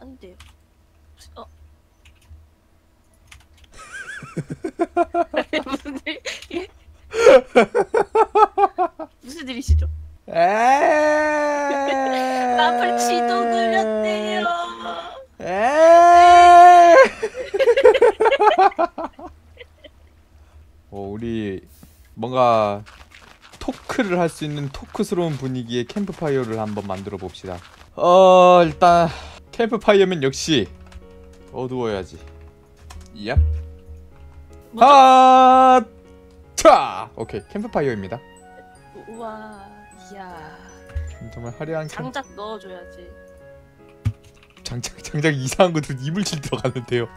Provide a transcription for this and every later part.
아닌데요. 어. 무슨 일? 예? 무슨 일이시죠? 에. 앞을 지도 눌렸대요. 에. 어, 우리 뭔가 토크를 할 수 있는 토크스러운 분위기의 캠프파이어를 한번 만들어 봅시다. 어, 일단 캠프파이어면 역시 어두워야지. 얍. 아, 차. 오케이, 캠프파이어입니다. 우와, 이야. 정말 화려한 캠... 장작 넣어줘야지. 장작 장작 이상한 것들 이물질 들어갔는데요.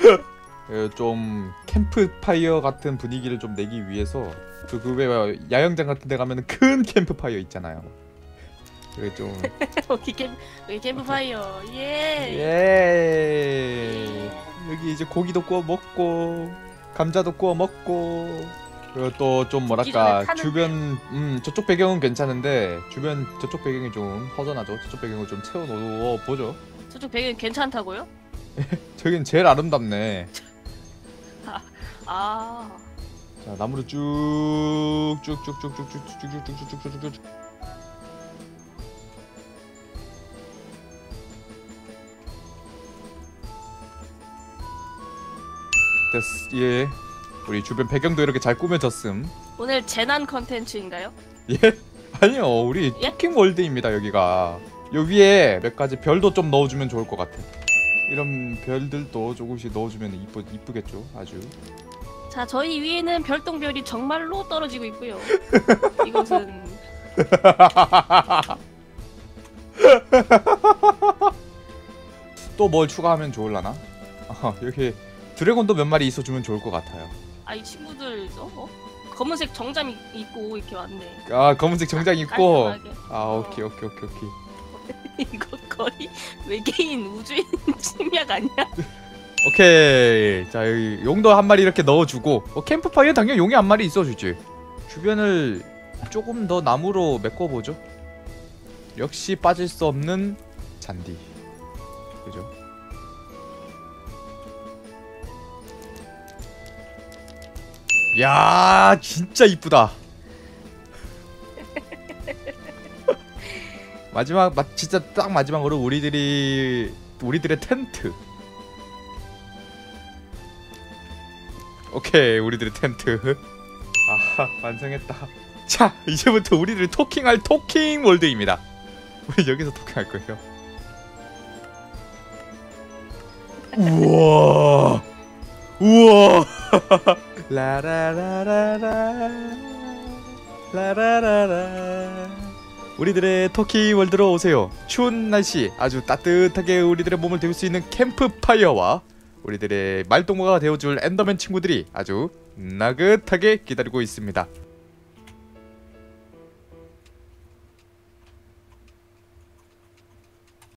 어, 좀 캠프파이어 같은 분위기를 좀 내기 위해서 그왜 야영장 같은 데 가면 큰 캠프파이어 있잖아요. 그게 좀 여기 캠 여기 캠프파이어. 예. 예. 여기 이제 고기도 구워 먹고 감자도 구워 먹고 그리고 또 좀 뭐랄까 전에 타는 주변 음 저쪽 배경은 괜찮은데 주변 저쪽 배경이 좀 허전하죠. 저쪽 배경을 좀 채워 놓어 보죠. 저쪽 배경 괜찮다고요? 저긴 제일 아름답네. 아. 자 나무를 쭉쭉쭉쭉쭉쭉쭉쭉쭉쭉쭉쭉 됐어 예 우리 주변 배경도 이렇게 잘 꾸며졌음 오늘 재난 컨텐츠인가요? 예 아니요 우리 예? 토킹 월드입니다 여기가 요 위에 몇 가지 별도 좀 넣어주면 좋을 것 같아 이런 별들도 조금씩 넣어주면 이쁘 이쁘겠죠 아주 자, 저희 위에는 별똥별이 정말로 떨어지고 있고요. 이것은 또 뭘 추가하면 좋을라나? 어, 여기 드래곤도 몇 마리 있어주면 좋을 것 같아요. 아 이 친구들 어? 어? 검은색 정장 입- 입고 이렇게 왔네. 아 검은색 정장 입고 깔끔하게. 아 어. 오케이 오케이 오케이 오케이 이거 거의 외계인 우주인 침략 아니야? 오케이 자 여기 용도 한 마리 이렇게 넣어주고 어, 캠프파이어 당연히 용이 한 마리 있어주지 주변을 조금 더 나무로 메꿔보죠 역시 빠질 수 없는 잔디 그죠 야 진짜 이쁘다. 마지막 마, 진짜 딱 마지막으로 우리들이 우리들의 텐트. 오케이 우리들의 텐트. 아하 완성했다. 자 이제부터 우리들이 토킹할 토킹 월드입니다. 우리 여기서 토킹할 거예요? 우와. 우와 라라라라라. 라라라라. 우리들의 토킹 월드로 오세요. 추운 날씨 아주 따뜻하게 우리들의 몸을 데울 수 있는 캠프파이어와 우리들의 말동무가 되어줄 엔더맨 친구들이 아주 나긋하게 기다리고 있습니다.